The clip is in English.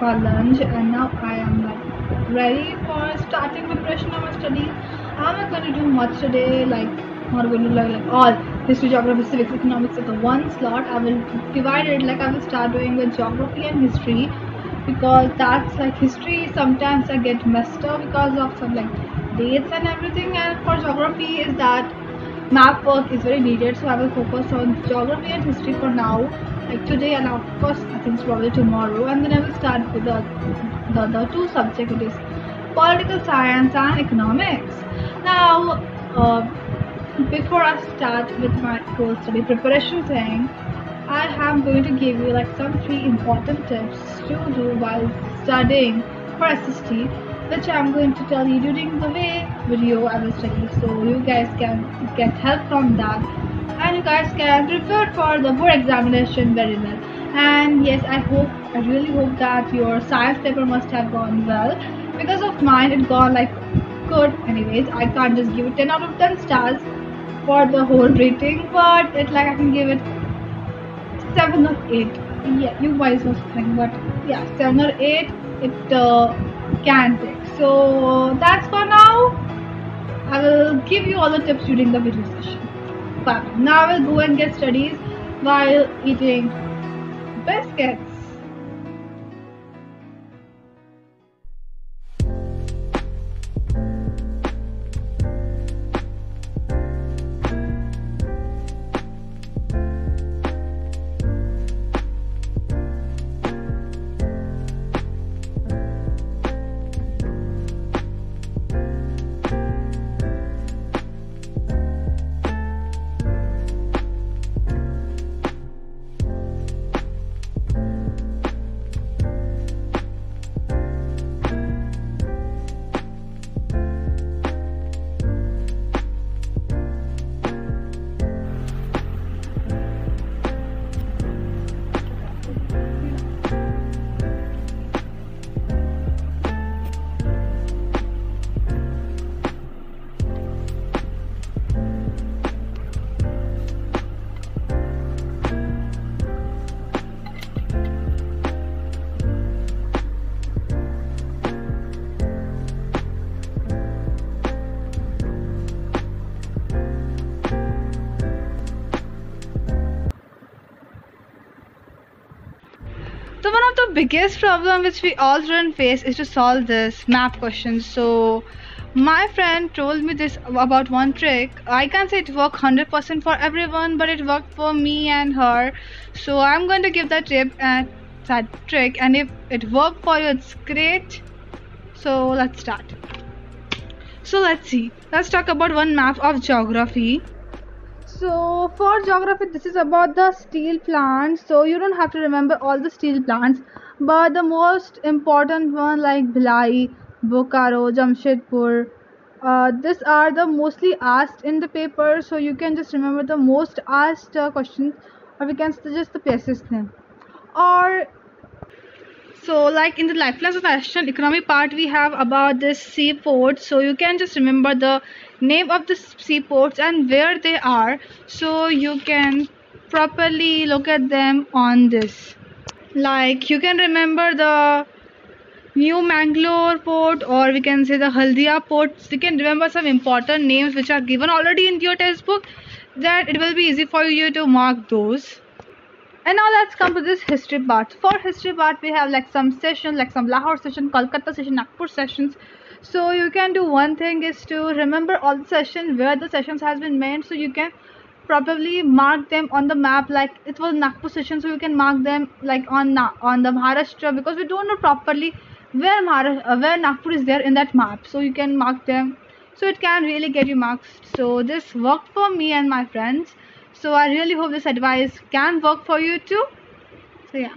my lunch and now I am like ready for starting preparation of my studies. I'm not going to do much today, like not going to like, like all history, geography, civics, economics at the one slot. I will divide it like I will start doing with geography and history because that's like history sometimes I get messed up because of some like dates and everything and for geography is that map work is very needed so I will focus on geography and history for now. Like today and of course I think probably tomorrow and then I will start with the the other two subjects it is political science and economics. Now uh, before I start with my whole study preparation thing I am going to give you like some three important tips to do while studying for SST which I'm going to tell you during the way video I will study. So you guys can get help from that. And you guys can prepare for the board examination very well. And yes I hope I really hope that your science paper must have gone well. Because of mine it gone like good. Anyways I can't just give it 10 out of 10 stars for the whole rating but it like I can give it 7 or 8 yeah you guys was think but yeah 7 or 8 it uh, can take so that's for now. I will give you all the tips during the video session. But now I will go and get studies while eating biscuits biggest problem which we all students face is to solve this map questions. So my friend told me this about one trick. I can't say it worked 100% for everyone, but it worked for me and her. So I'm going to give that tip and that trick, and if it worked for you, it's great. So let's start. So let's see. Let's talk about one map of geography. So for geography, this is about the steel plants. So you don't have to remember all the steel plants, but the most important one like Bhilai, Bokaro, Jamshedpur. Uh, these are the mostly asked in the paper, so you can just remember the most asked uh, questions, or we can suggest the places name. Or so like in the lifelines of national economy part we have about this seaports so you can just remember the name of the seaports and where they are so you can properly look at them on this like you can remember the new mangalore port or we can say the haldia port you can remember some important names which are given already in your textbook that it will be easy for you to mark those. And now let's come to this history part. For history part we have like some sessions like some lahore session kolkata session nagpur sessions. So you can do one thing is to remember all the session where the sessions has been made so you can probably mark them on the map like it was nagpur session so you can mark them like on on the maharashtra because we don't know properly where Mahara- uh, where nagpur is there in that map so you can mark them so it can really get you marks so this worked for me and my friends so I really hope this advice can work for you too. So yeah.